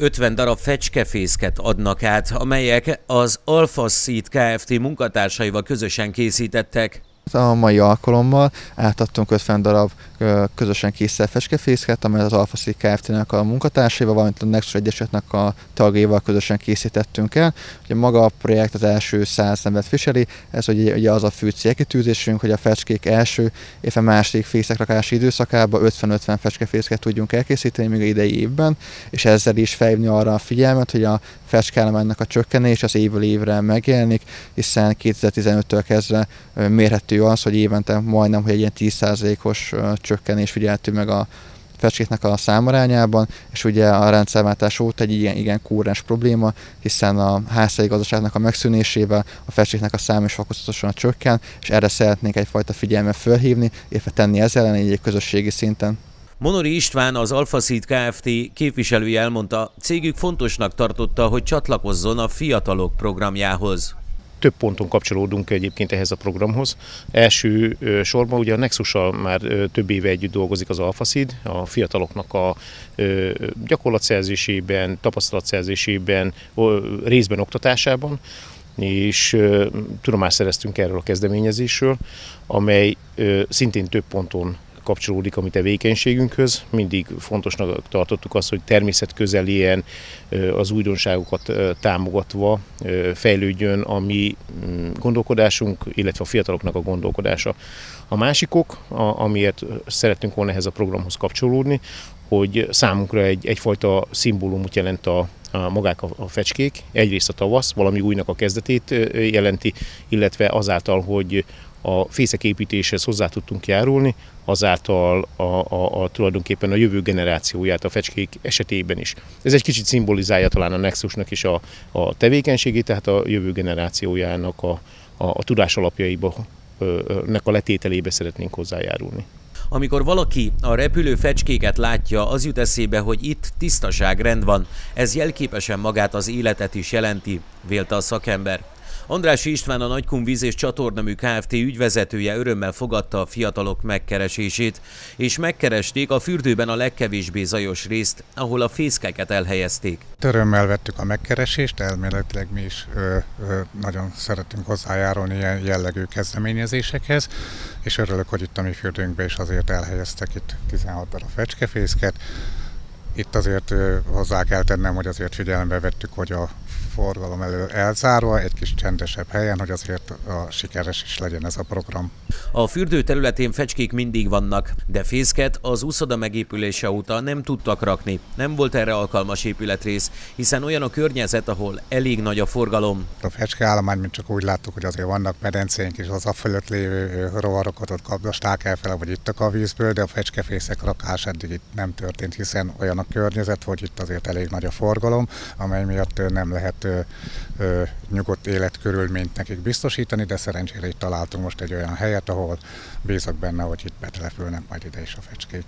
50 darab fecskefészket adnak át, amelyek az Alpha Seed Kft. munkatársaival közösen készítettek. A mai alkalommal átadtunk 50 darab közösen készített fecskefészket, amelyet az Seed Kft-nek a munkatársaival, valamint a Nexus Egyesetnek a tagjaival közösen készítettünk el. Ugye maga a projekt az első száz nevet viseli, ez ugye, ugye az a fő célkitűzésünk, hogy a fecskék első, illetve második fészekrakási időszakában 50-50 fecskefészket tudjunk elkészíteni még idei évben, és ezzel is felhívni arra a figyelmet, hogy a fecskállománynak a csökkenés az évről évre megjelenik, hiszen 2015-től kezdve mérhető az, hogy évente majdnem hogy egy ilyen 10%-os csökkenés figyeltő meg a fecskéknek a számarányában, és ugye a rendszerváltás óta egy igen, igen kúrens probléma, hiszen a házai gazdaságnak a megszűnésével a fecskéknek a szám is fokozatosan csökken, és erre szeretnék egyfajta figyelmet fölhívni, illetve tenni ezzel ellen egy közösségi szinten. Monori István, az Alpha Kft. képviselője elmondta, cégük fontosnak tartotta, hogy csatlakozzon a fiatalok programjához több ponton kapcsolódunk egyébként ehhez a programhoz. Első sorban ugye a Nexussal már több éve együtt dolgozik az AlphaSeed, a fiataloknak a gyakorlatszerzésében, tapasztalatszerzésében, részben oktatásában, és tudomást szereztünk erről a kezdeményezésről, amely szintén több ponton kapcsolódik a mi tevékenységünkhöz. Mindig fontosnak tartottuk azt, hogy természet közelien az újdonságokat támogatva fejlődjön a mi mm, gondolkodásunk, illetve a fiataloknak a gondolkodása. A másikok, amiért szeretünk volna ehhez a programhoz kapcsolódni, hogy számunkra egy, egyfajta szimbólumot jelent a, a magák a, a fecskék. Egyrészt a tavasz, valami újnak a kezdetét jelenti, illetve azáltal, hogy a fészek építéshez hozzá tudtunk járulni, azáltal a, a, a, tulajdonképpen a jövő generációját a fecskék esetében is. Ez egy kicsit szimbolizálja talán a Nexusnak is a, a tevékenységét, tehát a jövő generációjának a, a, a tudás alapjaiba nek a letételébe szeretnénk hozzájárulni. Amikor valaki a repülő fecskéket látja, az jut eszébe, hogy itt tisztaság rend van. Ez jelképesen magát az életet is jelenti, vélte a szakember. Andrási István a Nagykun Víz és Csatornamű Kft. ügyvezetője örömmel fogadta a fiatalok megkeresését, és megkeresték a fürdőben a legkevésbé zajos részt, ahol a fészkeket elhelyezték. Örömmel vettük a megkeresést, elméletileg mi is ö, ö, nagyon szeretünk hozzájárulni ilyen jellegű kezdeményezésekhez, és örülök, hogy itt a mi fürdőnkben is azért elhelyeztek itt 16 darab fecskefészket. Itt azért hozzá kell tennem, hogy azért figyelembe vettük, hogy a forgalom elől elzárva, egy kis csendesebb helyen, hogy azért a sikeres is legyen ez a program. A fürdő területén fecskék mindig vannak, de fészket az úszoda megépülése óta nem tudtak rakni. Nem volt erre alkalmas épületrész, hiszen olyan a környezet, ahol elég nagy a forgalom. A fecske állomány, mint csak úgy láttuk, hogy azért vannak medencénk, és az a fölött lévő rovarokat ott kapdosták el fel, vagy ittak a vízből, de a fecskefészek rakás eddig itt nem történt, hiszen olyan a környezet, hogy itt azért elég nagy a forgalom, amely miatt nem lehet nyugodt életkörülményt nekik biztosítani, de szerencsére itt találtunk most egy olyan helyet, ahol bízok benne, hogy itt betelepülnek majd ide is a fecskék.